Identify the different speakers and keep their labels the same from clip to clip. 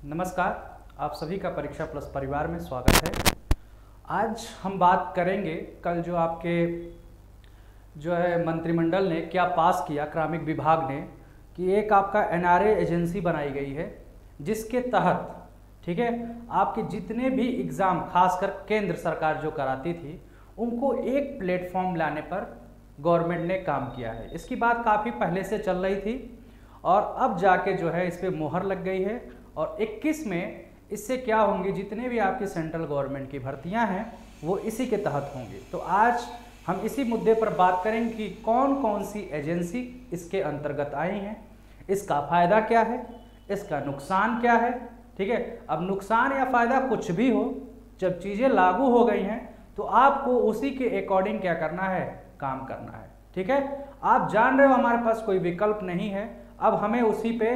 Speaker 1: नमस्कार, आप सभी का परीक्षा प्लस परिवार में स्वागत है। आज हम बात करेंगे कल जो आपके, जो है मंत्रिमंडल ने क्या पास किया, क्रामिक विभाग ने, कि एक आपका एनआरए एजेंसी बनाई गई है, जिसके तहत, ठीक है, आपके जितने भी एग्ज़ाम, खासकर केंद्र सरकार जो कराती थी, उनको एक प्लेटफॉर्म लाने पर गवर्नमेंट ने काम किया है। इसकी बात काफ़ी पहले से चल रही थी, और अब जाके जो है इस पर मोहर लग गई है। और 21 में इससे क्या होंगी? जितने भी आपकी सेंट्रल गवर्नमेंट की भर्तियाँ हैं, वो इसी के तहत होंगी। तो आज हम इसी मुद्दे पर बात करेंगे कि कौन कौन सी एजेंसी इसके अंतर्गत आई हैं। इसका फ़ायदा क्या है? इसका नुकसान क्या है? ठीक है? अब नुकसान या फ़ायदा कुछ भी हो, जब चीज़ें लागू हो गई हैं तो आपको उसी के अकॉर्डिंग क्या करना है? काम करना है। ठीक है? आप जान रहे हो हमारे पास कोई विकल्प नहीं है। अब हमें उसी पे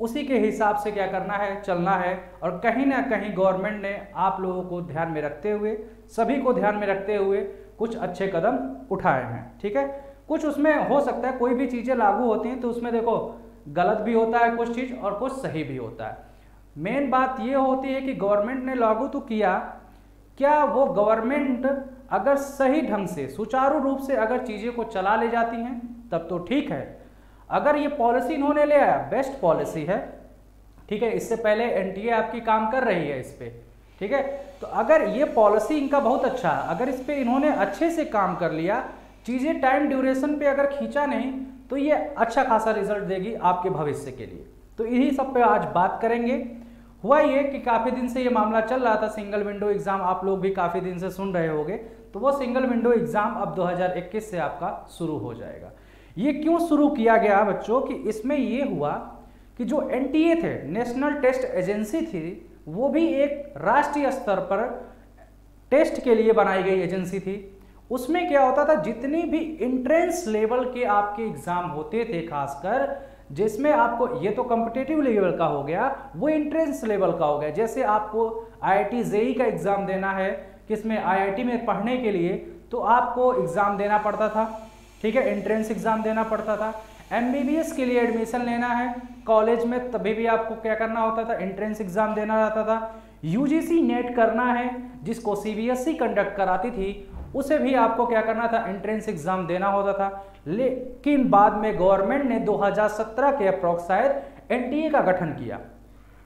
Speaker 1: उसी के हिसाब से क्या करना है, चलना है। और कहीं ना कहीं गवर्नमेंट ने आप लोगों को ध्यान में रखते हुए, सभी को ध्यान में रखते हुए कुछ अच्छे कदम उठाए हैं, ठीक है? कुछ उसमें हो सकता है, कोई भी चीज़ें लागू होती हैं तो उसमें देखो, गलत भी होता है कुछ चीज़ और कुछ सही भी होता है। मेन बात ये होती है कि गवर्नमेंट ने लागू तो किया, क्या वो गवर्नमेंट अगर सही ढंग से, सुचारू रूप से अगर चीज़ें को चला ले जाती हैं, तब तो ठीक है। अगर ये पॉलिसी इन्होंने ले आया बेस्ट पॉलिसी है, ठीक है, इससे पहले एनटीए आपकी काम कर रही है इस पर ठीक है? तो अगर ये पॉलिसी इनका बहुत अच्छा है, अगर इस पर इन्होंने अच्छे से काम कर लिया, चीज़ें टाइम ड्यूरेशन पे अगर खींचा नहीं तो ये अच्छा खासा रिज़ल्ट देगी आपके भविष्य के लिए। तो इन्हीं सब पे आज बात करेंगे। हुआ ये कि काफ़ी दिन से ये मामला चल रहा था सिंगल विंडो एग्ज़ाम आप लोग भी काफ़ी दिन से सुन रहे होंगे तो वो सिंगल विंडो एग्ज़ाम अब 2021 से आपका शुरू हो जाएगा। ये क्यों शुरू किया गया बच्चों कि इसमें ये हुआ कि जो एनटीए थे नेशनल टेस्ट एजेंसी थी, वो भी एक राष्ट्रीय स्तर पर टेस्ट के लिए बनाई गई एजेंसी थी। उसमें क्या होता था, जितनी भी इंट्रेंस लेवल के आपके एग्ज़ाम होते थे खासकर, जिसमें आपको, ये तो कम्पिटेटिव लेवल का हो गया, वो इंट्रेंस लेवल का हो गया। जैसे आपको आईआईटी जेई का एग्ज़ाम देना है, किसमें आईआईटी में पढ़ने के लिए तो आपको एग्ज़ाम देना पड़ता था। ठीक है एंट्रेंस एग्ज़ाम देना पड़ता था। एमबीबीएस के लिए एडमिशन लेना है। कॉलेज में तभी भी आपको क्या करना होता था? एंट्रेंस एग्ज़ाम देना रहता था। यूजीसी नेट करना है, जिसको सीबीएसई कंडक्ट कराती थी, उसे भी आपको क्या करना था? एंट्रेंस एग्ज़ाम देना होता था। लेकिन बाद में गवर्नमेंट ने 2017 के अप्रोक्स शायद एनटीए का गठन किया।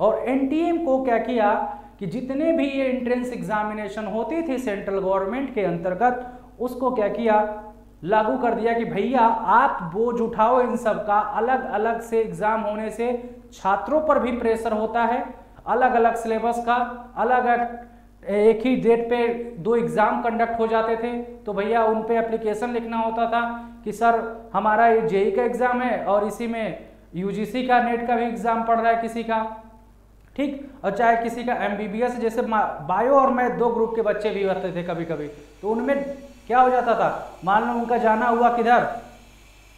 Speaker 1: और एनटीए को क्या किया कि जितने भी ये एंट्रेंस एग्जामिनेशन होती थी सेंट्रल गवर्नमेंट के अंतर्गत, उसको क्या किया? लागू कर दिया कि भैया, आप बोझ उठाओ इन सब का। अलग अलग से एग्ज़ाम होने से छात्रों पर भी प्रेशर होता है। अलग अलग सिलेबस का अलग एक ही डेट पे दो एग्ज़ाम कंडक्ट हो जाते थे। तो भैया, उन पे एप्लीकेशन लिखना होता था कि, सर, हमारा ये जेई का एग्ज़ाम है और इसी में यूजीसी का नेट का भी एग्ज़ाम पड़ रहा है किसी का। ठीक? और चाहे किसी का एमबीबीएस जैसे बायो और मैं दो ग्रुप के बच्चे भी होते थे कभी कभी तो उनमें क्या हो जाता था? मान लो उनका जाना हुआ किधर?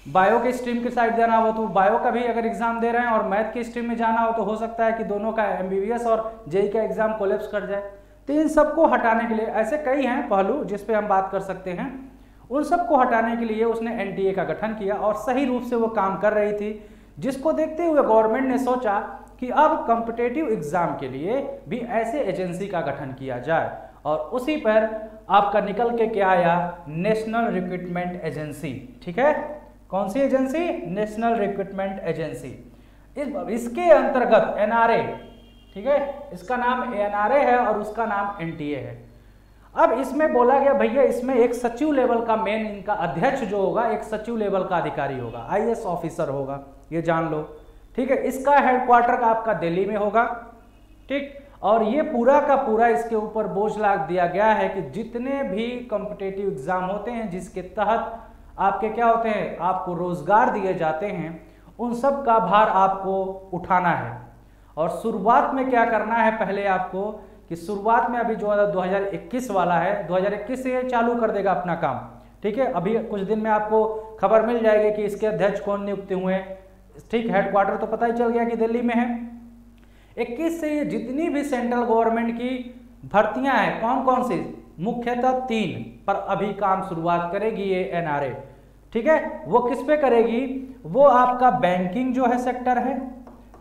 Speaker 1: बायो के स्ट्रीम की साइड जाना हो तो बायो का भी अगर एग्ज़ाम दे रहे हैं और मैथ की स्ट्रीम में जाना हो तो हो सकता है कि दोनों का एमबीबीएस और जेई का एग्ज़ाम कोलेप्स कर जाए। तो इन सबको हटाने के लिए, ऐसे कई हैं पहलू जिस पे हम बात कर सकते हैं। उन सबको हटाने के लिए उसने एनटीए का गठन किया और सही रूप से वो काम कर रही थी, जिसको देखते हुए गवर्नमेंट ने सोचा कि अब कॉम्पिटेटिव एग्ज़ाम के लिए भी ऐसे एजेंसी का गठन किया जाए। और उसी पर आपका निकल के क्या आया? नेशनल रिक्रूटमेंट एजेंसी ठीक है? कौन सी एजेंसी नेशनल रिक्रूटमेंट एजेंसी इस, इसके अंतर्गत एनआरए ठीक है? इसका नाम एनआरए है और उसका नाम एनटीए है। अब इसमें बोला गया भैया इसमें एक सचिव लेवल का मेन इनका अध्यक्ष जो होगा एक सचिव लेवल का अधिकारी होगा आईएएस ऑफिसर होगा। ये जान लो। ठीक है? इसका हेडक्वार्टर का आपका दिल्ली में होगा। ठीक? और ये पूरा का पूरा इसके ऊपर बोझ लाग दिया गया है कि जितने भी कॉम्पिटेटिव एग्ज़ाम होते हैं, जिसके तहत आपके क्या होते हैं, आपको रोज़गार दिए जाते हैं, उन सब का भार आपको उठाना है। और शुरुआत में क्या करना है पहले आपको कि शुरुआत में अभी जो 2021 वाला है 2021 से ये चालू कर देगा अपना काम। ठीक है? अभी कुछ दिन में आपको खबर मिल जाएगी कि इसके अध्यक्ष कौन नियुक्त हुए। ठीक हेडक्वार्टर तो पता ही चल गया कि दिल्ली में है। 21 से ये जितनी भी सेंट्रल गवर्नमेंट की भर्तियाँ हैं कौन कौन सी? मुख्यतः तीन, पर अभी काम शुरुआत करेगी ये एनआरए ठीक है? वो किस पे करेगी? वो आपका बैंकिंग जो है सेक्टर है,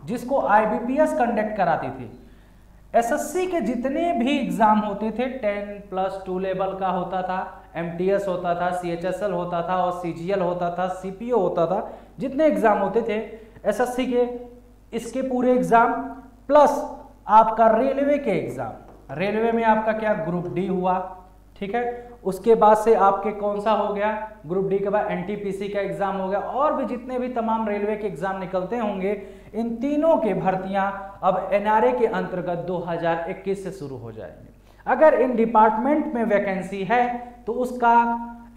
Speaker 1: जिसको आईबीपीएस कंडक्ट कराती थी। एसएससी के जितने भी एग्ज़ाम होते थे टेन प्लस टू लेवल का होता था एमटीएस होता था सीएचएसएल होता था और सीजीएल होता था सीपीओ होता था, जितने एग्ज़ाम होते थे एसएससी के, इसके पूरे एग्ज़ाम प्लस आपका रेलवे के एग्ज़ाम। रेलवे में आपका क्या? ग्रुप डी हुआ, ठीक है? उसके बाद से आपके कौन सा हो गया? ग्रुप डी के बाद एनटीपीसी का एग्ज़ाम हो गया। और भी जितने भी तमाम रेलवे के एग्ज़ाम निकलते होंगे, इन तीनों के भर्तियाँ अब एनआरए के अंतर्गत 2021 से शुरू हो जाएँगे। अगर इन डिपार्टमेंट में वैकेंसी है तो उसका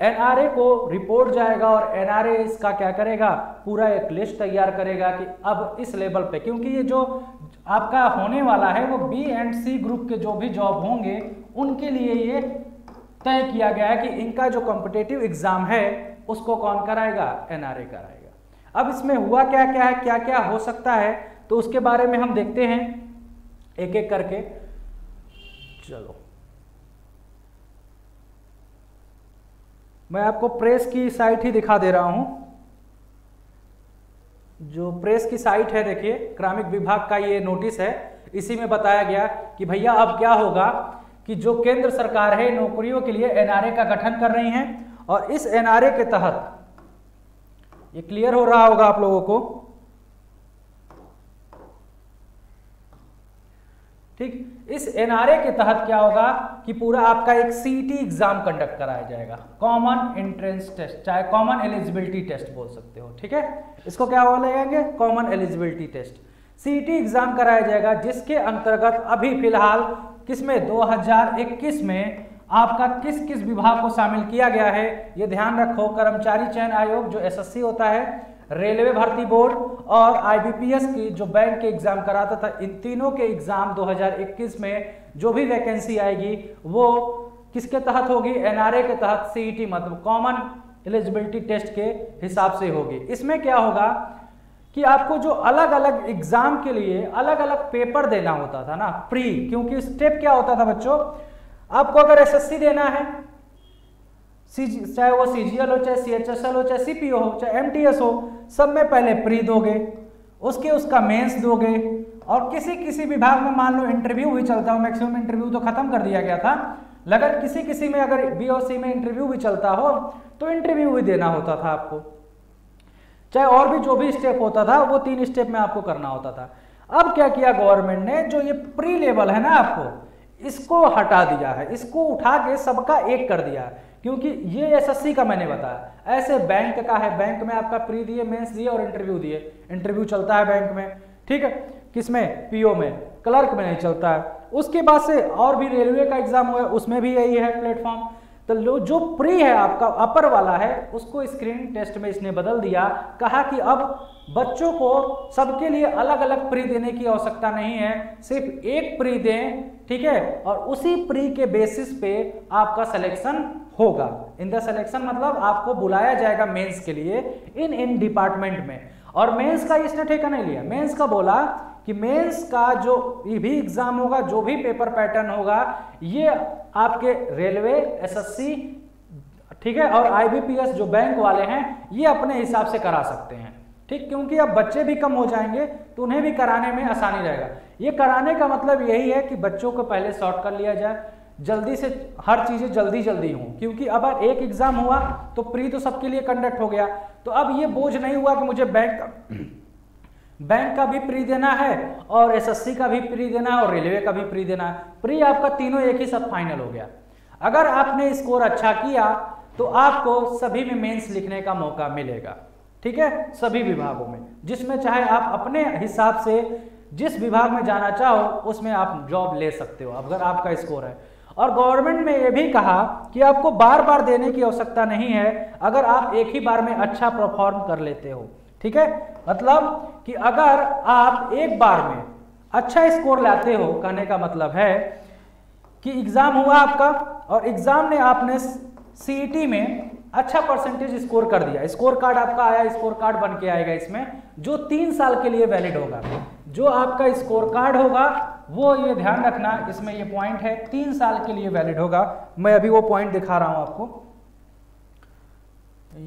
Speaker 1: एनआरए को रिपोर्ट जाएगा और एनआरए इसका क्या करेगा? पूरा एक लिस्ट तैयार करेगा कि अब इस लेवल पे, क्योंकि ये जो आपका होने वाला है वो बी एंड सी ग्रुप के जो भी जॉब होंगे, उनके लिए ये तय किया गया है कि इनका जो कॉम्पिटेटिव एग्ज़ाम है, उसको कौन कराएगा? एनआरए कराएगा। अब इसमें हुआ क्या क्या है, क्या क्या हो सकता है तो उसके बारे में हम देखते हैं एक एक करके। चलो। मैं आपको प्रेस की साइट ही दिखा दे रहा हूँ। जो प्रेस की साइट है, देखिए, क्रामिक विभाग का ये नोटिस है। इसी में बताया गया कि भैया, अब क्या होगा कि जो केंद्र सरकार है, नौकरियों के लिए एनआरए का गठन कर रही है और इस एनआरए के तहत, ये क्लियर हो रहा होगा आप लोगों को? ठीक? इस एनआरए के तहत क्या होगा कि पूरा आपका एक सीटी एग्ज़ाम कंडक्ट कराया जाएगा। कॉमन एंट्रेंस टेस्ट चाहे कॉमन एलिजिबिलिटी टेस्ट बोल सकते हो, ठीक है? इसको क्या बोलेंगे common eligibility test CET exam कराया जाएगा, जिसके अंतर्गत अभी फ़िलहाल किसमें? 2021 में आपका किस किस विभाग को शामिल किया गया है? ये ध्यान रखो, कर्मचारी चयन आयोग, जो एसएससी होता है रेलवे भर्ती बोर्ड और आईबीपीएस की जो बैंक के एग्ज़ाम कराता था, इन तीनों के एग्ज़ाम 2021 में जो भी वैकेंसी आएगी, वो किसके तहत होगी? एनआरए के तहत सीईटी मतलब कॉमन एलिजिबिलिटी टेस्ट के हिसाब से होगी। इसमें क्या होगा कि आपको जो अलग अलग एग्ज़ाम के लिए अलग अलग पेपर देना होता था ना, प्री, क्योंकि स्टेप क्या होता था बच्चों? आपको अगर एसएससी देना है चाहे वो सीजीएल हो, चाहे सीएचएसएल हो, चाहे सीपीओ हो, चाहे एमटीएस हो, सब में पहले प्री दोगे, उसके उसका मेंस दोगे, और किसी किसी विभाग में मान लो इंटरव्यू भी चलता हो मैक्सिमम इंटरव्यू तो खत्म कर दिया गया था, लगन किसी किसी में अगर बी सी में इंटरव्यू भी चलता हो तो इंटरव्यू भी देना होता था आपको। चाहे और भी जो भी स्टेप होता था, वो तीन स्टेप में आपको करना होता था। अब क्या किया गवर्नमेंट ने? जो ये प्री लेवल है ना आपको, इसको हटा दिया है, इसको उठा के सबका एक कर दिया है। क्योंकि ये एसएससी का मैंने बताया। ऐसे बैंक का है, बैंक में आपका प्री दिए मेंस दिए और इंटरव्यू दिए। इंटरव्यू चलता है बैंक में, ठीक है? किसमें? पीओ में। क्लर्क में नहीं चलता है। उसके बाद से और भी रेलवे का एग्ज़ाम हुआ उसमें भी यही है प्लेटफॉर्म तो जो प्री है आपका अपर वाला है, उसको स्क्रीन टेस्ट में इसने बदल दिया। कहा कि अब बच्चों को सबके लिए अलग अलग प्री देने की आवश्यकता नहीं है, सिर्फ़ एक प्री दें, ठीक है? और उसी प्री के बेसिस पे आपका सिलेक्शन होगा। इन द सिलेक्शन मतलब आपको बुलाया जाएगा मेंस के लिए इन इन डिपार्टमेंट में। और मेंस का इसने ठेका नहीं लिया। मेंस का बोला कि मेंस का जो भी एग्ज़ाम होगा, जो भी पेपर पैटर्न होगा, ये आपके रेलवे एसएससी ठीक है, और आईबीपीएस जो बैंक वाले हैं, ये अपने हिसाब से करा सकते हैं। ठीक? क्योंकि अब बच्चे भी कम हो जाएँगे तो उन्हें भी कराने में आसानी रहेगा। ये कराने का मतलब यही है कि बच्चों को पहले सॉर्ट कर लिया जाए। जल्दी से हर चीज़ें जल्दी जल्दी हों, क्योंकि अब एक एग्ज़ाम हुआ तो प्री तो सबके लिए कंडक्ट हो गया। तो अब ये बोझ नहीं हुआ कि मुझे बैंक बैंक का भी प्री देना है, और एसएससी का भी प्री देना है और रेलवे का भी प्री देना। है प्री आपका तीनों एक ही साथ फाइनल हो गया। अगर आपने स्कोर अच्छा किया तो आपको सभी में मेंस लिखने का मौका मिलेगा। ठीक है? सभी विभागों में। जिसमें चाहे आप अपने हिसाब से, जिस विभाग में जाना चाहो, उसमें आप जॉब ले सकते हो, अगर आपका स्कोर है। और गवर्नमेंट ने यह भी कहा कि आपको बार बार देने की आवश्यकता नहीं है अगर आप एक ही बार में अच्छा परफॉर्म कर लेते हो। ठीक है? मतलब कि अगर आप एक बार में अच्छा स्कोर लाते हो, कहने का मतलब है कि एग्ज़ाम हुआ आपका और एग्ज़ाम ने आपने सीईटी में अच्छा परसेंटेज स्कोर कर दिया। स्कोर कार्ड आपका आया स्कोर कार्ड बन के आएगा इसमें, जो तीन साल के लिए वैलिड होगा। जो आपका स्कोर कार्ड होगा वो ये ध्यान रखना इसमें ये पॉइंट है तीन साल के लिए वैलिड होगा। मैं अभी वो पॉइंट दिखा रहा हूँ आपको।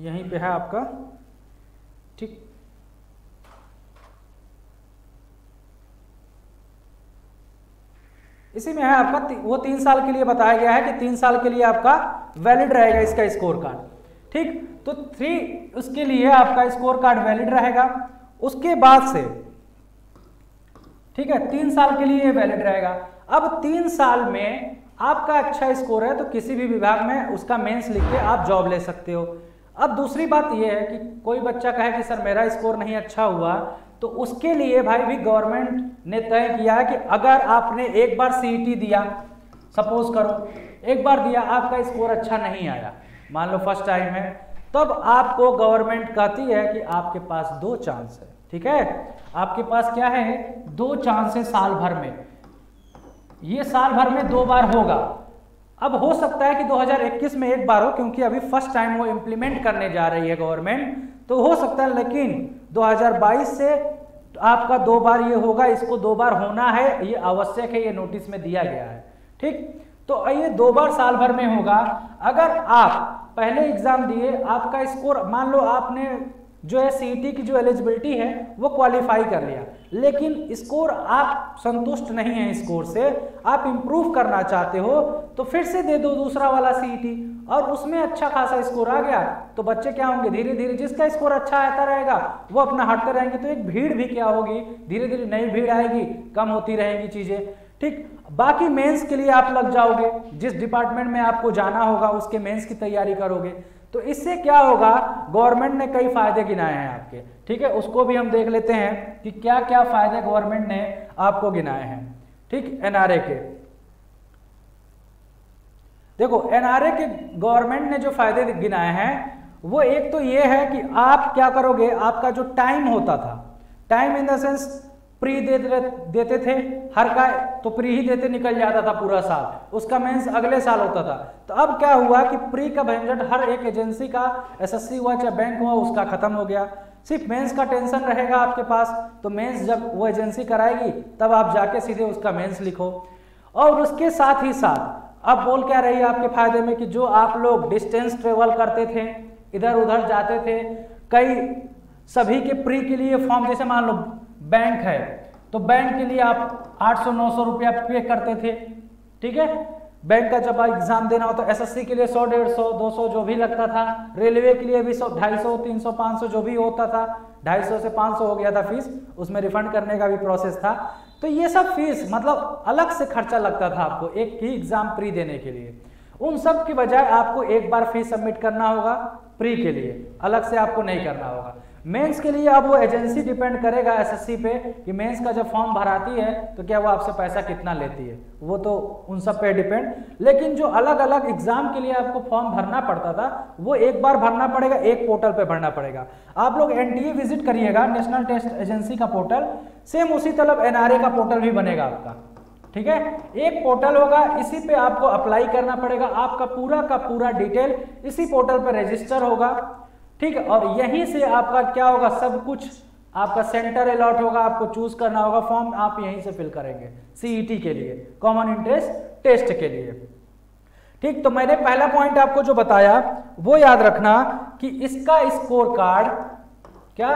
Speaker 1: यहीं पे है आपका। ठीक। इसी में है आपका ती, वो तीन साल के लिए बताया गया है कि तीन साल के लिए आपका वैलिड रहेगा इसका स्कोर कार्ड ठीक तो थ्री उसके लिए आपका स्कोर कार्ड वैलिड रहेगा। उसके बाद से ठीक है, तीन साल के लिए वैलिड रहेगा। अब तीन साल में आपका अच्छा स्कोर है तो किसी भी विभाग में उसका मेंस लिख के आप जॉब ले सकते हो। अब दूसरी बात यह है कि कोई बच्चा कहे कि, सर, मेरा स्कोर नहीं अच्छा हुआ तो उसके लिए भाई भी गवर्नमेंट ने तय किया है कि अगर आपने एक बार सीईटी दिया सपोज़ करो, एक बार दिया, आपका स्कोर अच्छा नहीं आया। मान लो फ़र्स्ट टाइम है, तब आपको गवर्नमेंट कहती है कि आपके पास दो चांस है, ठीक है? आपके पास क्या है? दो चांस है साल भर में। ये साल भर में दो बार होगा। अब हो सकता है कि 2021 में एक बार हो, क्योंकि अभी फ़र्स्ट टाइम वो इम्प्लीमेंट करने जा रही है गवर्नमेंट तो हो सकता है, लेकिन 2022 से आपका दो बार ये होगा, इसको दो बार होना है। ये आवश्यक है, ये नोटिस में दिया गया है। ठीक? तो ये दो बार साल भर में होगा। अगर आप पहले एग्ज़ाम दिए, आपका स्कोर मान लो आपने जो है सीईटी की जो एलिजिबिलिटी है, वो क्वालिफाई कर लिया। लेकिन स्कोर आप संतुष्ट नहीं है स्कोर से, आप इम्प्रूव करना चाहते हो तो फिर से दे दो दूसरा वाला सीईटी और उसमें अच्छा खासा स्कोर आ गया तो बच्चे क्या होंगे? धीरे धीरे जिसका स्कोर अच्छा आता रहेगा, वो अपना हटते रहेंगे तो एक भीड़ भी क्या होगी? धीरे धीरे नई भीड़ आएगी, कम होती रहेंगी चीज़ें। ठीक? बाकी मेंस के लिए आप लग जाओगे। जिस डिपार्टमेंट में आपको जाना होगा, उसके मेंस की तैयारी करोगे। तो इससे क्या होगा? गवर्नमेंट ने कई फ़ायदे गिनाए हैं आपके। ठीक है? उसको भी हम देख लेते हैं कि क्या क्या फ़ायदे गवर्नमेंट ने आपको गिनाए हैं। ठीक? एनआरए के। देखो, एनआरए के गवर्नमेंट ने जो फ़ायदे गिनाए हैं, वो एक तो ये है कि आप क्या करोगे? आपका जो टाइम होता था, time in the sense pre दे देते थे, हर का तो प्री ही देते निकल जाता था पूरा साल। उसका मेंस अगले साल होता था। तो अब क्या हुआ कि प्री का झंझट हर एक एजेंसी का एसएससी हुआ, चाहे बैंक हुआ, उसका खत्म हो गया। सिर्फ़ मेंस का टेंशन रहेगा आपके पास। तो मेंस जब वो एजेंसी कराएगी, तब आप जाके सीधे उसका मेंस लिखो। और उसके साथ ही साथ, अब बोल क्या रही आपके फ़ायदे में कि जो आप लोग डिस्टेंस ट्रेवल करते थे इधर उधर जाते थे, कई सभी के प्री के लिए फॉर्म जैसे मान लो बैंक है। तो बैंक के लिए आप 800-900 रुपया पे करते थे, ठीक है? बैंक का जब एग्ज़ाम देना हो तो एसएससी के लिए 100 डेढ़ सौ, दो सौ जो भी लगता था, रेलवे के लिए भी सौ, ढाई सौ, तीन सौ, पाँच सौ जो भी होता था, ढाई सौ से पाँच सौ हो गया था फ़ीस उसमें रिफंड करने का भी प्रोसेस था। तो ये सब फ़ीस मतलब अलग से खर्चा लगता था आपको, एक ही एग्ज़ाम प्री देने के लिए। उन सब की बजाय आपको एक बार फ़ीस सबमिट करना होगा प्री के लिए, अलग से आपको नहीं करना होगा। मेंस के लिए अब वो एजेंसी डिपेंड करेगा एसएससी पे कि मेंस का जब फॉर्म भराती है तो क्या वो आपसे पैसा कितना लेती है? वो तो उन सब पे डिपेंड। लेकिन जो अलग अलग एग्ज़ाम के लिए आपको फॉर्म भरना पड़ता था, वो एक बार भरना पड़ेगा, एक पोर्टल पे भरना पड़ेगा। आप लोग एनटीए विज़िट करिएगा, नेशनल टेस्ट एजेंसी का पोर्टल। सेम उसी तरह एनआरए का पोर्टल भी बनेगा आपका। ठीक है? एक पोर्टल होगा, इसी पे आपको अप्लाई करना पड़ेगा। आपका पूरा का पूरा डिटेल इसी पोर्टल पर रजिस्टर होगा। ठीक है, और यहीं से आपका क्या होगा? सब कुछ आपका सेंटर अलॉट होगा, आपको चूज़ करना होगा फॉर्म आप यहीं से फिल करेंगे सीईटी e के लिए कॉमन इंटरेस्ट टेस्ट के लिए। ठीक तो मैंने पहला पॉइंट आपको जो बताया, वो याद रखना कि इसका स्कोर कार्ड क्या?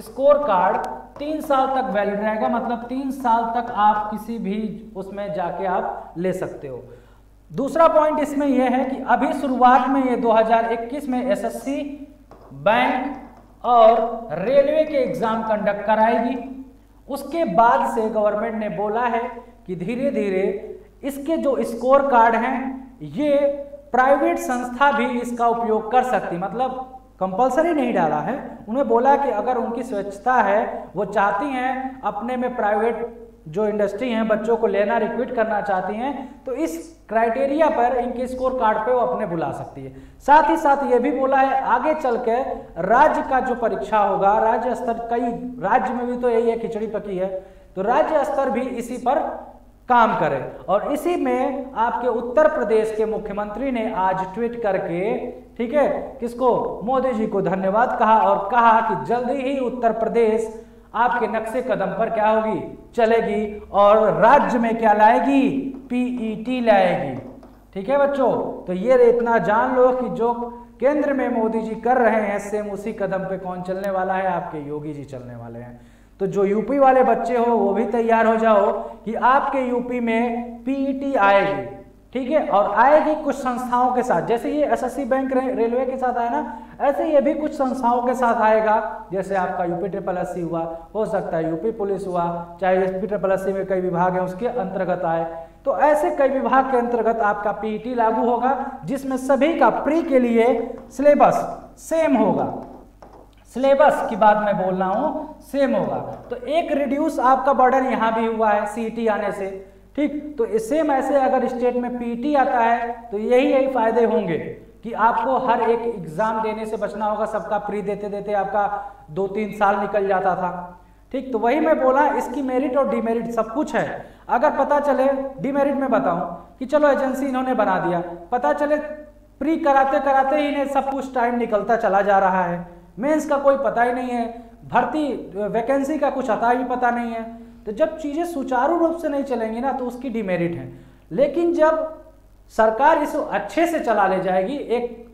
Speaker 1: स्कोर कार्ड तीन साल तक वैलिड रहेगा मतलब तीन साल तक आप किसी भी उसमें जाके आप ले सकते हो। दूसरा पॉइंट इसमें यह है कि अभी शुरुआत में ये 2021 में एसएससी बैंक और रेलवे के एग्ज़ाम कंडक्ट कराएगी। उसके बाद से गवर्नमेंट ने बोला है कि धीरे धीरे इसके जो स्कोर कार्ड हैं, ये प्राइवेट संस्था भी इसका उपयोग कर सकती। मतलब कंपलसरी नहीं डाला है। उन्हें बोला कि अगर उनकी स्वच्छता है, वो चाहती हैं, अपने में प्राइवेट जो इंडस्ट्री हैं, बच्चों को लेना रिक्विट करना चाहती हैं तो इस क्राइटेरिया पर इनके स्कोर कार्ड पे वो अपने बुला सकती है। साथ ही साथ ये भी बोला है, आगे चल के राज्य का जो परीक्षा होगा, राज्य स्तर, कई राज्य में भी तो यही है, खिचड़ी पकी है तो राज्य स्तर भी इसी पर काम करे। और इसी में आपके उत्तर प्रदेश के मुख्यमंत्री ने आज ट्वीट करके, ठीक है, किसको? मोदी जी को धन्यवाद कहा और कहा कि जल्दी ही उत्तर प्रदेश आपके नक्शे कदम पर क्या होगी? चलेगी और राज्य में क्या लाएगी? पीईटी e लाएगी। ठीक है बच्चों? तो ये इतना जान लो कि जो केंद्र में मोदी जी कर रहे हैं सेम उसी कदम पे कौन चलने वाला है? आपके योगी जी चलने वाले हैं। तो जो यूपी वाले बच्चे हो, वो भी तैयार हो जाओ कि आपके यूपी में पीईटी आएगी। ठीक है? और आएगी कुछ संस्थाओं के साथ। जैसे ये एसएससी बैंक रे, रेलवे के साथ आया ना ऐसे ये भी कुछ संस्थाओं के साथ आएगा। जैसे आपका यूपी ट्रिपल एस हुआ हो सकता है यूपी पुलिस हुआ चाहे एस पी ट्रिपल एस में कई विभाग है उसके अंतर्गत आए। तो ऐसे कई विभाग के अंतर्गत आपका पीईटी लागू होगा जिसमें सभी का प्री के लिए सिलेबस सेम होगा। सिलेबस की बात मैं बोल रहा हूँ सेम होगा। तो एक रिड्यूस आपका बर्डन यहाँ भी हुआ है सीटी आने से। ठीक? तो सेम ऐसे अगर स्टेट में पीटी आता है तो यही यही फ़ायदे होंगे कि आपको हर एक एग्ज़ाम देने से बचना होगा, सबका प्री देते देते आपका दो तीन साल निकल जाता था। ठीक? तो वही मैं बोला, इसकी मेरिट और डिमेरिट सब कुछ है। अगर पता चले डिमेरिट में बताऊँ कि चलो एजेंसी इन्होंने बना दिया। पता चले प्री कराते कराते ही इन्हें सब कुछ टाइम निकलता चला जा रहा है। मेंस का कोई पता ही नहीं है। भर्ती वैकेंसी का कुछ अता ही पता नहीं है। तो जब चीज़ें सुचारू रूप से नहीं चलेंगी ना तो उसकी डिमेरिट है। लेकिन जब सरकार इसे अच्छे से चला ले जाएगी, एक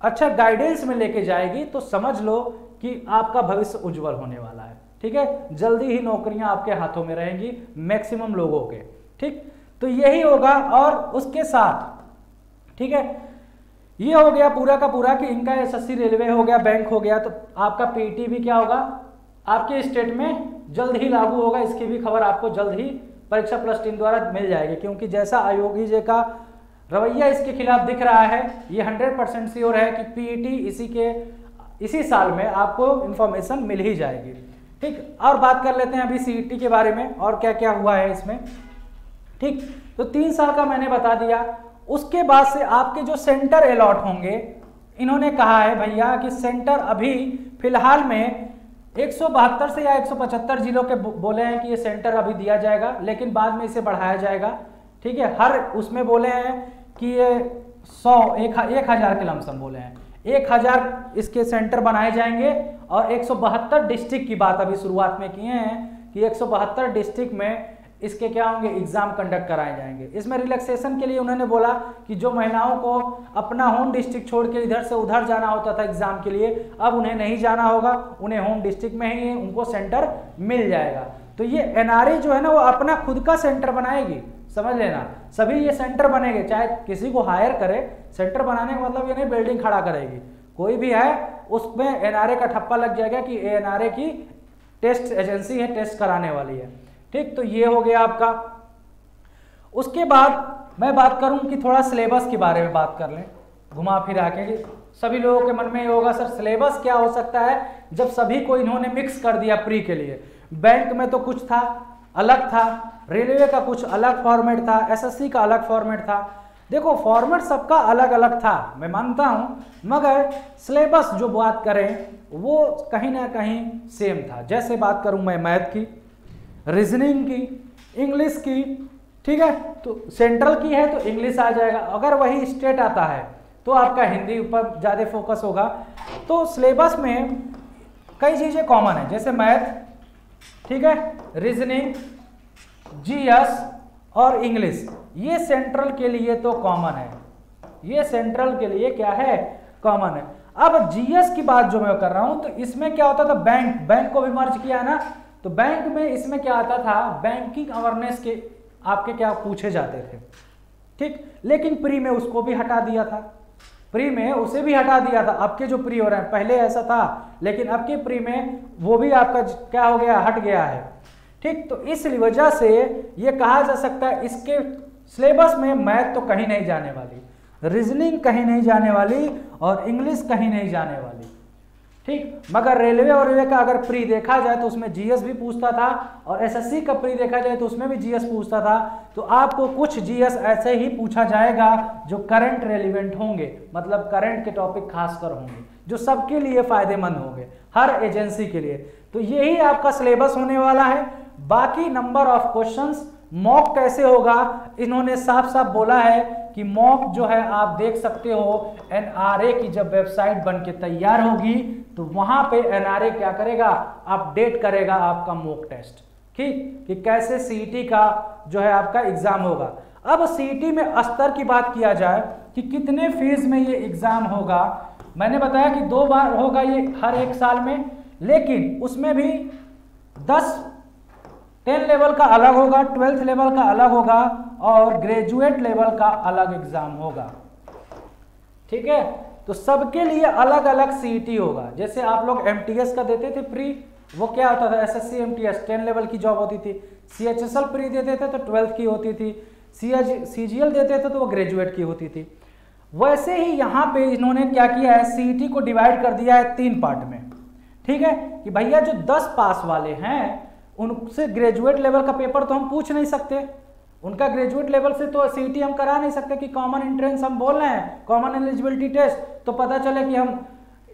Speaker 1: अच्छा गाइडेंस में लेके जाएगी तो समझ लो कि आपका भविष्य उज्जवल होने वाला है। ठीक है? जल्दी ही नौकरियाँ आपके हाथों में रहेंगी मैक्सिमम लोगों के। ठीक? तो यही होगा, और उसके साथ, ठीक है? ये हो गया पूरा का पूरा कि इनका एसएससी रेलवे हो गया, बैंक हो गया तो आपका पीटी भी क्या होगा? आपके स्टेट में जल्द ही लागू होगा, इसकी भी खबर आपको जल्द ही परीक्षा प्लस टीम द्वारा मिल जाएगी, क्योंकि जैसा आयोगी जी का रवैया इसके खिलाफ दिख रहा है, ये 100 परसेंट श्योर है कि पीईटी इसी के, इसी साल में आपको इन्फॉर्मेशन मिल ही जाएगी। ठीक, और बात कर लेते हैं अभी सीईटी के बारे में, और क्या क्या हुआ है इसमें। ठीक तो तीन साल का मैंने बता दिया, उसके बाद से आपके जो सेंटर अलॉट होंगे, इन्होंने कहा है भैया कि सेंटर अभी फ़िलहाल में एक सौ बहत्तर से या 175 जिलों के बोले हैं कि ये सेंटर अभी दिया जाएगा लेकिन बाद में इसे बढ़ाया जाएगा। ठीक है हर उसमें बोले हैं कि ये सौ एक, एक हज़ार के लमसम बोले हैं। एक हज़ार इसके सेंटर बनाए जाएँगे और एक सौ बहत्तर डिस्ट्रिक्ट की बात अभी शुरुआत में किए हैं कि एक सौ बहत्तर डिस्ट्रिक्ट में इसके क्या होंगे? एग्ज़ाम कंडक्ट कराए जाएँगे। इसमें रिलैक्सेशन के लिए उन्होंने बोला कि जो महिलाओं को अपना होम डिस्ट्रिक्ट छोड़ के इधर से उधर जाना होता था एग्ज़ाम के लिए, अब उन्हें नहीं जाना होगा, उन्हें होम डिस्ट्रिक्ट में ही उनको सेंटर मिल जाएगा। तो ये एनआरए जो है ना, वो अपना खुद का सेंटर बनाएगी। समझ लेना? सभी ये सेंटर बनेंगे, चाहे किसी को हायर करे सेंटर बनाने का मतलब ये नहीं बिल्डिंग खड़ा करेगी। कोई भी है, उसमें एनआरए का ठप्पा लग जाएगा कि एनआरए की टेस्ट एजेंसी है टेस्ट कराने वाली है। ठीक तो ये हो गया आपका। उसके बाद मैं बात करूँ कि थोड़ा सिलेबस के बारे में बात कर लें। घुमा फिरा के सभी लोगों के मन में ये होगा, सर सिलेबस क्या हो सकता है? जब सभी को इन्होंने मिक्स कर दिया प्री के लिए। बैंक में तो कुछ था, अलग था। रेलवे का कुछ अलग फॉर्मेट था एसएससी का अलग फॉर्मेट था। देखो फॉर्मेट सबका अलग अलग था, मैं मानता हूँ, मगर सिलेबस जो बात करें, वो कहीं ना कहीं सेम था। जैसे बात करूँ मैं मैथ की रीजनिंग की इंग्लिश की, ठीक है? तो सेंट्रल की है तो इंग्लिश आ जाएगा। अगर वही स्टेट आता है तो आपका हिंदी ऊपर ज़्यादा फोकस होगा। तो सिलेबस में कई चीज़ें कॉमन है, जैसे मैथ ठीक है? रीजनिंग जीएस और इंग्लिश ये सेंट्रल के लिए तो कॉमन है। ये सेंट्रल के लिए क्या है? कॉमन है। अब जीएस की बात जो मैं कर रहा हूँ तो इसमें क्या होता था? बैंक बैंक को भी मर्ज किया है ना? तो बैंक में इसमें क्या आता था? बैंकिंग अवेयरनेस के आपके क्या पूछे जाते थे। ठीक? लेकिन प्री में उसको भी हटा दिया था। प्री में उसे भी हटा दिया था। आपके जो प्री हो रहे हैं, पहले ऐसा था, लेकिन अब के प्री में वो भी आपका क्या हो गया, हट गया है। ठीक? तो इस वजह से ये कहा जा सकता है, इसके सिलेबस में मैथ तो कहीं नहीं जाने वाली रीजनिंग कहीं नहीं जाने वाली, और इंग्लिश कहीं नहीं जाने वाली। ठीक? मगर रेलवे और रेलवे का अगर प्री देखा जाए तो उसमें जीएस भी पूछता था और एसएससी का प्री देखा जाए तो उसमें भी जीएस पूछता था। तो आपको कुछ जीएस ऐसे ही पूछा जाएगा जो करंट रेलिवेंट होंगे मतलब करंट के टॉपिक खासकर होंगे, जो सबके लिए फ़ायदेमंद होंगे, हर एजेंसी के लिए। तो यही आपका सिलेबस होने वाला है। बाकी नंबर ऑफ़ क्वेश्चन मॉक कैसे होगा, इन्होंने साफ़ साफ़ बोला है कि मॉक जो है आप देख सकते हो एनआरए की जब वेबसाइट बन के तैयार होगी तो वहाँ पे एनआरए क्या करेगा? अपडेट करेगा आपका मॉक टेस्ट। ठीक? कि कैसे सीईटी का जो है आपका एग्ज़ाम होगा। अब सीईटी में स्तर की बात किया जाए, कि कितने फ़ीस में ये एग्ज़ाम होगा? मैंने बताया कि दो बार होगा ये हर एक साल में, लेकिन उसमें भी दस, टेन लेवल का अलग होगा, ट्वेल्थ लेवल का अलग होगा और ग्रेजुएट लेवल का अलग एग्ज़ाम होगा। ठीक है? तो सबके लिए अलग अलग सीईटी होगा। जैसे आप लोग एमटीएस का देते थे प्री वो क्या होता था? एसएससी एमटीएस टेन लेवल की जॉब होती थी। सीएचएसएल प्री देते थे तो ट्वेल्थ की होती थी। सी सीजीएल देते थे तो वो ग्रेजुएट की होती थी। वैसे ही यहाँ पे इन्होंने क्या किया है? सीईटी को डिवाइड कर दिया है तीन पार्ट में। ठीक है? कि भैया जो दस पास वाले हैं, उनसे ग्रेजुएट लेवल का पेपर तो हम पूछ नहीं सकते। उनका ग्रेजुएट लेवल से तो सी हम करा नहीं सकते कि कॉमन एंट्रेंस हम बोल रहे हैं कॉमन एलिजिबिलिटी टेस्ट तो पता चले कि हम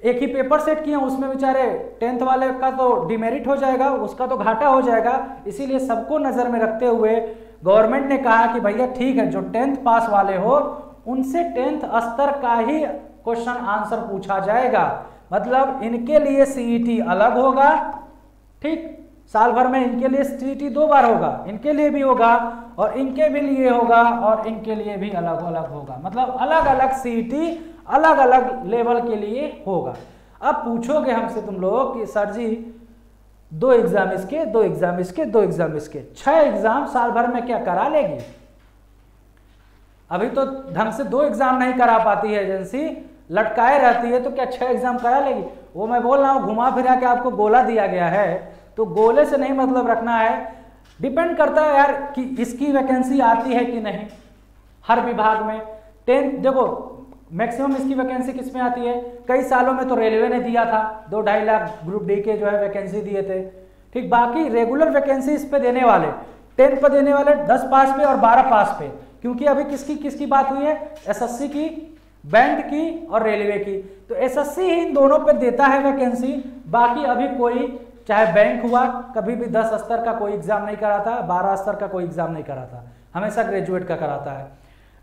Speaker 1: एक ही पेपर सेट किए उसमें बेचारे टेंथ वाले का तो डिमेरिट हो जाएगा, उसका तो घाटा हो जाएगा। इसीलिए सबको नज़र में रखते हुए गवर्नमेंट ने कहा कि भैया ठीक है, जो टेंथ पास वाले हो, उनसे टेंथ स्तर का ही क्वेश्चन आंसर पूछा जाएगा। मतलब इनके लिए सीईटी अलग होगा, ठीक? साल भर में इनके लिए सीईटी दो बार होगा। इनके लिए भी होगा और इनके भी लिए होगा और इनके लिए भी अलग अलग होगा। मतलब अलग अलग सीईटी अलग अलग लेवल के लिए होगा। अब पूछोगे हमसे तुम लोग कि सर जी, दो एग्ज़ाम इसके, दो एग्ज़ाम इसके, दो एग्ज़ाम इसके। छह एग्ज़ाम साल भर में क्या करा लेगी? अभी तो ढंग से दो एग्ज़ाम नहीं करा पाती है एजेंसी लटकाए रहती है तो क्या छह एग्ज़ाम करा लेगी? वो मैं बोल रहा हूँ, घुमा फिरा के आपको गोला दिया गया है तो गोले से नहीं मतलब रखना है। डिपेंड करता है यार कि इसकी वैकेंसी आती है कि नहीं। हर विभाग में। टेंथ देखो मैक्सिमम इसकी वैकेंसी किसमें आती है? कई सालों में तो रेलवे ने दिया था। दो ढाई लाख ग्रुप डी के जो है वैकेंसी दिए थे। ठीक, बाकी रेगुलर वैकेंसी इस पे देने वाले। टेंथ पे देने वाले, दस पास पे और बारह पास पे। क्योंकि अभी किसकी किसकी बात हुई है? एसएससी की बैंक की और रेलवे की। तो एसएससी ही इन दोनों पर देता है वैकेंसी बाकी अभी कोई चाहे बैंक हुआ, कभी भी दस स्तर का कोई एग्ज़ाम नहीं कराता, बारह स्तर का कोई एग्ज़ाम नहीं कराता। हमेशा ग्रेजुएट का कराता है।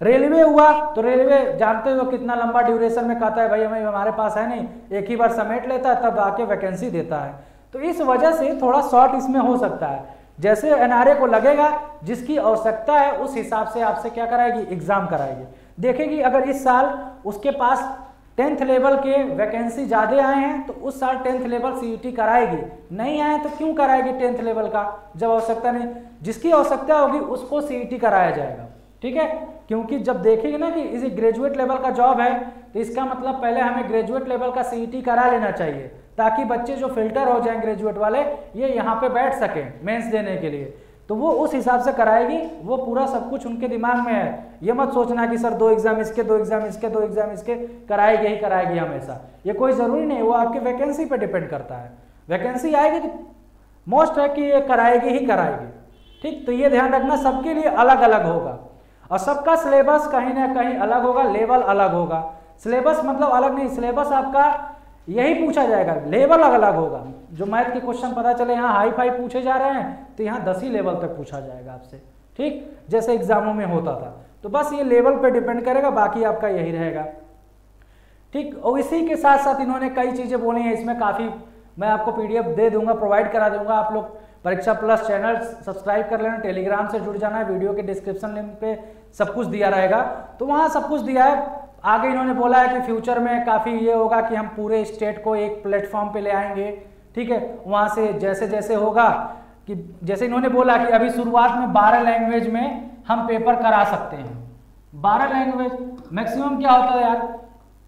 Speaker 1: रेलवे हुआ तो रेलवे जानते हो कितना लंबा ड्यूरेशन में कहता है? भाई, हमें हमारे पास है नहीं। एक ही बार समेट लेता है, तब आके वैकेंसी देता है। तो इस वजह से थोड़ा शॉर्ट इसमें हो सकता है। जैसे एनआरए को लगेगा, जिसकी आवश्यकता है, उस हिसाब से आपसे क्या कराएगी? एग्ज़ाम कराएगी। देखेगी, अगर इस साल उसके पास टेंथ लेवल के वैकेंसी ज़्यादा आए हैं तो उस साल टेंथ लेवल सीईटी कराएगी। नहीं आए तो क्यों कराएगी टेंथ लेवल का? जब आवश्यकता नहीं। जिसकी आवश्यकता होगी, उसको सीईटी कराया जाएगा। ठीक है? क्योंकि जब देखेंगे ना कि इसे ग्रेजुएट लेवल का जॉब है तो इसका मतलब पहले हमें ग्रेजुएट लेवल का सीईटी करा लेना चाहिए, ताकि बच्चे जो फ़िल्टर हो जाएँ ग्रेजुएट वाले, ये यहाँ पे बैठ सकें मेंस देने के लिए। तो वो उस हिसाब से कराएगी, वो पूरा सब कुछ उनके दिमाग में है। ये मत सोचना कि सर दो एग्ज़ाम इसके, दो एग्ज़ाम इसके, दो एग्ज़ाम इसके, कराएगी ही कराएगी हमेशा। ये कोई ज़रूरी नहीं, वो आपके वैकेंसी पे डिपेंड करता है। वैकेंसी आएगी तो मोस्ट है कि ये कराएगी ही कराएगी। ठीक तो ये ध्यान रखना, सबके लिए अलग अलग होगा। और सबका सिलेबस कहीं ना कहीं अलग होगा लेवल अलग होगा। सिलेबस मतलब अलग नहीं सिलेबस आपका यही पूछा जाएगा लेवल अलग अलग होगा। जो मैथ के क्वेश्चन पता चले, यहाँ हाई फाई पूछे जा रहे हैं तो यहाँ दस ही लेवल तक पूछा जाएगा आपसे। ठीक? जैसे एग्जामों में होता था। तो बस ये लेवल पे डिपेंड करेगा, बाकी आपका यही रहेगा। ठीक? और इसी के साथ साथ इन्होंने कई चीज़ें बोली हैं, इसमें काफ़ी मैं आपको पीडीएफ दे दूँगा प्रोवाइड करा दूँगा। आप लोग परीक्षा प्लस चैनल सब्सक्राइब कर लेना टेलीग्राम से जुड़ जाना है वीडियो के डिस्क्रिप्शन लिंक पे सब कुछ दिया रहेगा। तो वहाँ सब कुछ दिया है। आगे इन्होंने बोला है कि फ्यूचर में काफ़ी ये होगा कि हम पूरे स्टेट को एक प्लेटफॉर्म पे ले आएँगे। ठीक है? वहाँ से जैसे जैसे होगा कि जैसे इन्होंने बोला कि अभी शुरुआत में बारह लैंग्वेज में हम पेपर करा सकते हैं। बारह लैंग्वेज मैक्सिमम क्या होता है यार?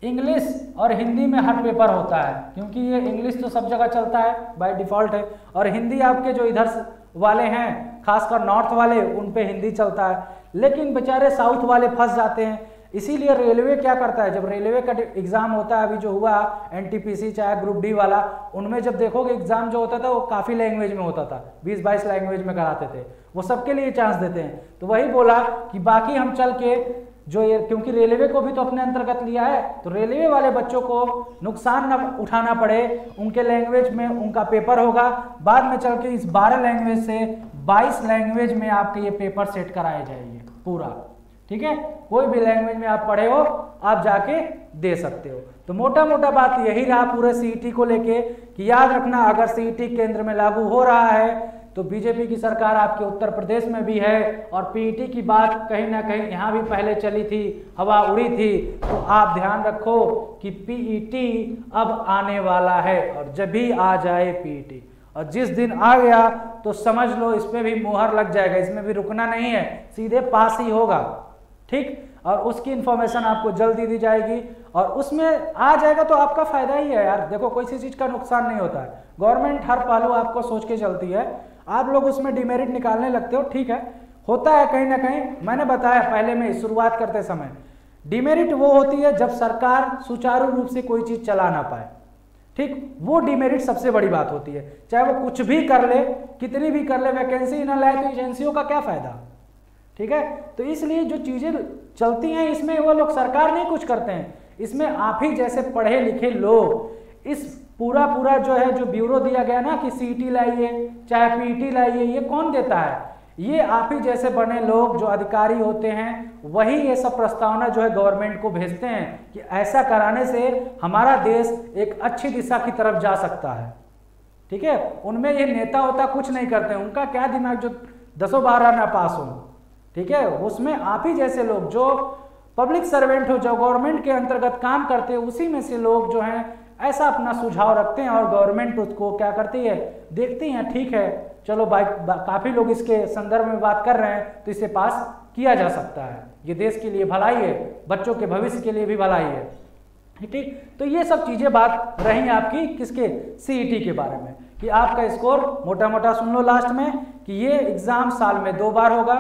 Speaker 1: इंग्लिश और हिंदी में हर पेपर होता है, क्योंकि ये इंग्लिश तो सब जगह चलता है बाय डिफ़ॉल्ट है। और हिंदी आपके जो इधर वाले हैं, खासकर नॉर्थ वाले, उन पे हिंदी चलता है। लेकिन बेचारे साउथ वाले फंस जाते हैं। इसीलिए रेलवे क्या करता है? जब रेलवे का एग्ज़ाम होता है, अभी जो हुआ एनटीपीसी चाहे ग्रुप डी वाला, उनमें जब देखोगे एग्ज़ाम जो होता था, वो काफ़ी लैंग्वेज में होता था। 20-22 लैंग्वेज में कराते थे। वो सबके लिए चांस देते हैं। तो वही बोला कि बाकी हम चल के जो ये, क्योंकि रेलवे को भी तो अपने अंतर्गत लिया है तो रेलवे वाले बच्चों को नुकसान न उठाना पड़े। उनके लैंग्वेज में उनका पेपर होगा। बाद में चल के इस बारह लैंग्वेज से बाईस लैंग्वेज में आपके ये पेपर सेट कराए जाएँगे, पूरा। ठीक है? कोई भी लैंग्वेज में आप पढ़े हो, आप जाके दे सकते हो। तो मोटा मोटा बात यही रहा पूरे सीईटी को लेके कि याद रखना, अगर सीईटी केंद्र में लागू हो रहा है तो बीजेपी की सरकार आपके उत्तर प्रदेश में भी है और पीईटी की बात कहीं ना कहीं यहाँ भी पहले चली थी, हवा उड़ी थी। तो आप ध्यान रखो कि पीईटी अब आने वाला है और जब भी आ जाए पीईटी और जिस दिन आ गया तो समझ लो इसमें भी मुहर लग जाएगा, इसमें भी रुकना नहीं है, सीधे पास ही होगा। ठीक? और उसकी इंफॉर्मेशन आपको जल्दी दी जाएगी। और उसमें आ जाएगा तो आपका फ़ायदा ही है यार। देखो, कोई सी चीज़ का नुकसान नहीं होता है। गवर्नमेंट हर पहलू आपको सोच के चलती है। आप लोग उसमें डिमेरिट निकालने लगते हो, ठीक है? होता है कहीं ना कहीं। मैंने बताया पहले में, शुरुआत करते समय। डिमेरिट वो होती है जब सरकार सुचारू रूप से कोई चीज़ चला ना पाए। ठीक? वो डिमेरिट सबसे बड़ी बात होती है। चाहे वो कुछ भी कर ले, कितनी भी कर ले वैकेंसी ना लाए तो एजेंसियों का क्या फ़ायदा? ठीक है? तो इसलिए जो चीज़ें चलती हैं इसमें, वो लोग सरकार नहीं कुछ करते हैं। इसमें आप ही जैसे पढ़े लिखे लोग, इस पूरा पूरा जो है, जो ब्यूरो दिया गया ना कि सीटी लाइए, चाहे पीटी लाइए, ये कौन देता है? ये आप ही जैसे बने लोग जो अधिकारी होते हैं, वही ये सब प्रस्तावना जो है गवर्नमेंट को भेजते हैं कि ऐसा कराने से हमारा देश एक अच्छी दिशा की तरफ़ जा सकता है। ठीक है? उनमें ये नेता होता कुछ नहीं करते, उनका क्या दिमाग जो दसों बारह ना पास हो? ठीक है? उसमें आप ही जैसे लोग जो पब्लिक सर्वेंट हो, जो गवर्नमेंट के अंतर्गत काम करते हैं, उसी में से लोग जो हैं, ऐसा अपना सुझाव रखते हैं और गवर्नमेंट उसको क्या करती है? देखती हैं, ठीक है, चलो भाई काफ़ी लोग इसके संदर्भ में बात कर रहे हैं तो इसे पास किया जा सकता है। ये देश के लिए भलाई है, बच्चों के भविष्य के लिए भी भलाई है। ठीक? तो ये सब चीज़ें बात रही आपकी किसके? सीईटी e के बारे में। कि आपका स्कोर मोटा मोटा सुन लो लास्ट में, कि ये एग्ज़ाम साल में दो बार होगा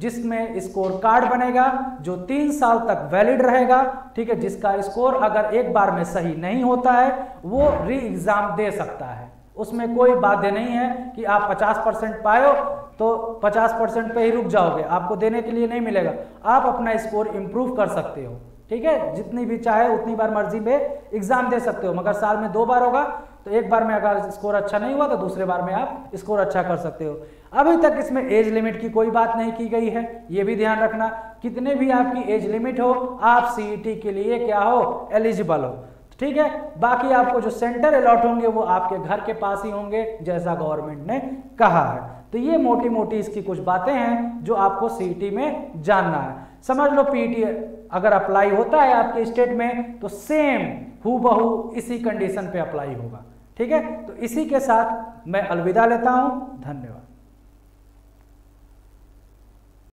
Speaker 1: जिसमें स्कोर कार्ड बनेगा, जो तीन साल तक वैलिड रहेगा, ठीक है, जिसका स्कोर अगर एक बार में सही नहीं होता है, वो री एग्ज़ाम दे सकता है। उसमें कोई बाध्य नहीं है कि आप 50 परसेंट पाए तो 50 परसेंट पे ही रुक जाओगे, आपको देने के लिए नहीं मिलेगा। आप अपना स्कोर इंप्रूव कर सकते हो, ठीक है, जितनी भी चाहे उतनी बार मर्ज़ी पे एग्ज़ाम दे सकते हो, मगर साल में दो बार होगा तो एक बार में अगर स्कोर अच्छा नहीं हुआ तो दूसरे बार में आप स्कोर अच्छा कर सकते हो। अभी तक इसमें एज लिमिट की कोई बात नहीं की गई है। ये भी ध्यान रखना, कितने भी आपकी एज लिमिट हो, आप सीईटी के लिए क्या हो एलिजिबल हो। ठीक है? बाकी आपको जो सेंटर अलॉट होंगे, वो आपके घर के पास ही होंगे, जैसा गवर्नमेंट ने कहा है। तो ये मोटी मोटी इसकी कुछ बातें हैं, जो आपको सीईटी में जानना है। समझ लो पीटी अगर अप्लाई होता है आपके स्टेट में तो सेम हु इसी कंडीशन पे अप्लाई होगा। ठीक है? तो इसी के साथ मैं अलविदा लेता हूँ। धन्यवाद।